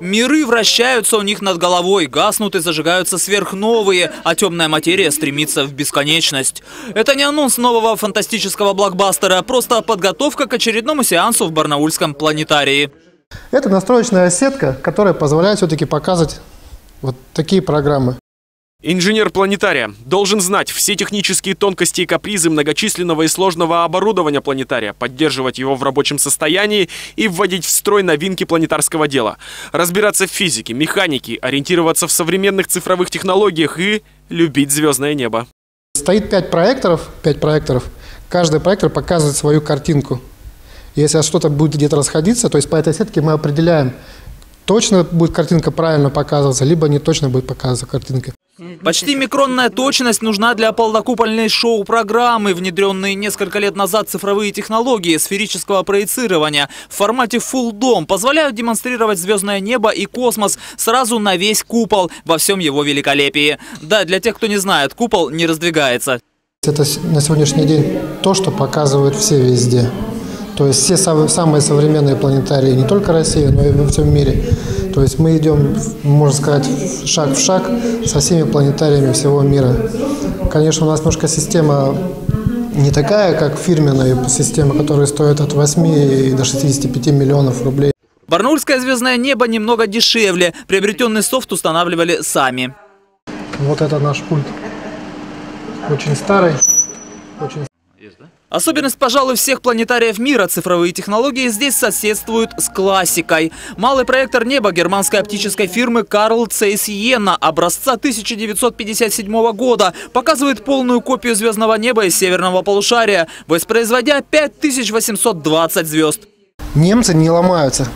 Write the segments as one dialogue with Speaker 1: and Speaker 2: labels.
Speaker 1: Миры вращаются у них над головой, гаснут и зажигаются сверхновые, а темная материя стремится в бесконечность. Это не анонс нового фантастического блокбастера, просто подготовка к очередному сеансу в Барнаульском планетарии.
Speaker 2: Это настроечная сетка, которая позволяет все-таки показывать вот такие программы.
Speaker 3: Инженер планетария должен знать все технические тонкости и капризы многочисленного и сложного оборудования планетария, поддерживать его в рабочем состоянии и вводить в строй новинки планетарского дела, разбираться в физике, механике, ориентироваться в современных цифровых технологиях и любить звездное небо.
Speaker 2: Стоит пять проекторов, пять проекторов. Каждый проектор показывает свою картинку. Если что-то будет где-то расходиться, то есть по этой сетке мы определяем, точно будет картинка правильно показываться, либо не точно будет показываться картинка.
Speaker 1: Почти микронная точность нужна для полнокупольной шоу-программы, внедренные несколько лет назад цифровые технологии сферического проецирования в формате Full Dome позволяют демонстрировать звездное небо и космос сразу на весь купол во всем его великолепии. Да, для тех, кто не знает, купол не раздвигается.
Speaker 2: Это на сегодняшний день то, что показывают все везде. То есть все самые современные планетарии, не только России, но и во всем мире. То есть мы идем, можно сказать, шаг в шаг со всеми планетариями всего мира. Конечно, у нас немножко система не такая, как фирменная система, которая стоит от 8 до 65 миллионов рублей.
Speaker 1: Барнаульское звездное небо немного дешевле. Приобретенный софт устанавливали сами.
Speaker 2: Вот это наш пульт. Очень старый, очень
Speaker 1: Особенность, пожалуй, всех планетариев мира цифровые технологии здесь соседствуют с классикой. Малый проектор неба германской оптической фирмы Карл Цейс Йена образца 1957 года показывает полную копию звездного неба из северного полушария, воспроизводя 5820 звезд.
Speaker 2: Немцы не ломаются,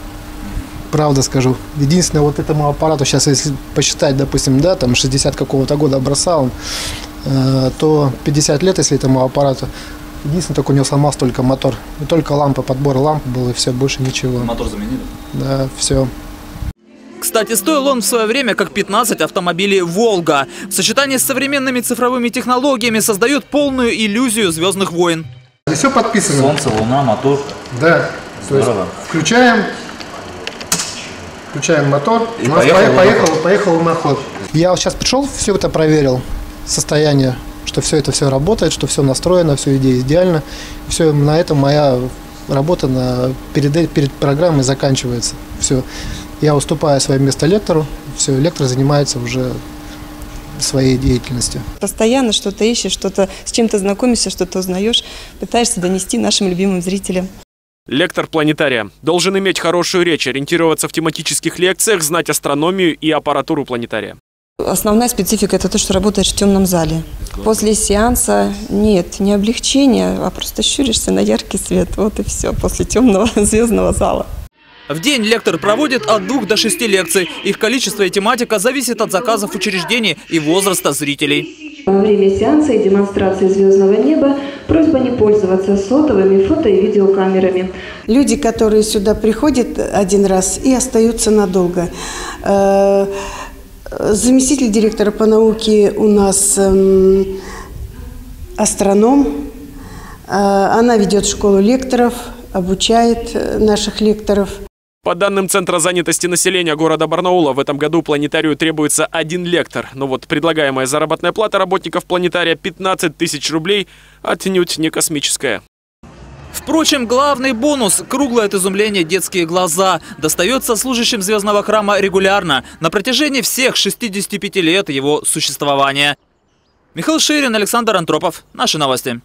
Speaker 2: правда скажу. Единственное, вот этому аппарату сейчас, если посчитать, допустим, да, там 60 какого-то года образца он, э, то 50 лет, если этому аппарату, Единственное, только у него сломался только мотор. И только лампа, подбор ламп был, и все, больше ничего.
Speaker 1: Мотор заменили?
Speaker 2: Да, все.
Speaker 1: Кстати, стоил он в свое время как 15 автомобилей «Волга». В сочетании с современными цифровыми технологиями создает полную иллюзию «Звездных войн».
Speaker 2: И все подписано.
Speaker 4: Солнце, луна, мотор.
Speaker 2: Да. Здорово. включаем, включаем мотор.
Speaker 4: И у нас поехал,
Speaker 2: поехал, поехал на ход. Я вот сейчас пришел, все это проверил, состояние что все это все работает, что все настроено, все идея идеально. Все, на этом моя работа на, перед, перед программой заканчивается. Все. Я уступаю свое место лектору, все, лектор занимается уже своей деятельностью.
Speaker 5: Постоянно что-то ищешь, что-то с чем-то знакомишься, что-то узнаешь, пытаешься донести нашим любимым зрителям.
Speaker 3: Лектор планетария должен иметь хорошую речь, ориентироваться в тематических лекциях, знать астрономию и аппаратуру планетария.
Speaker 5: Основная специфика – это то, что работаешь в темном зале. После сеанса нет, не облегчения, а просто щуришься на яркий свет. Вот и все, после темного звездного зала.
Speaker 1: В день лектор проводит от двух до шести лекций. Их количество и тематика зависит от заказов учреждений и возраста зрителей.
Speaker 6: Во время сеанса и демонстрации звездного неба просьба не пользоваться сотовыми фото- и видеокамерами.
Speaker 7: Люди, которые сюда приходят один раз и остаются надолго э, – Заместитель директора по науке у нас эм, астроном. Э, она ведет школу лекторов, обучает э, наших лекторов.
Speaker 3: По данным Центра занятости населения города Барнаула, в этом году планетарию требуется один лектор. Но вот предлагаемая заработная плата работников планетария 15 тысяч рублей отнюдь не космическая.
Speaker 1: Впрочем, главный бонус – круглое от изумления детские глаза – достается служащим Звездного храма регулярно на протяжении всех 65 лет его существования. Михаил Ширин, Александр Антропов. Наши новости.